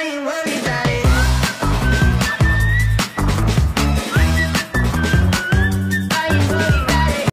ain't worried.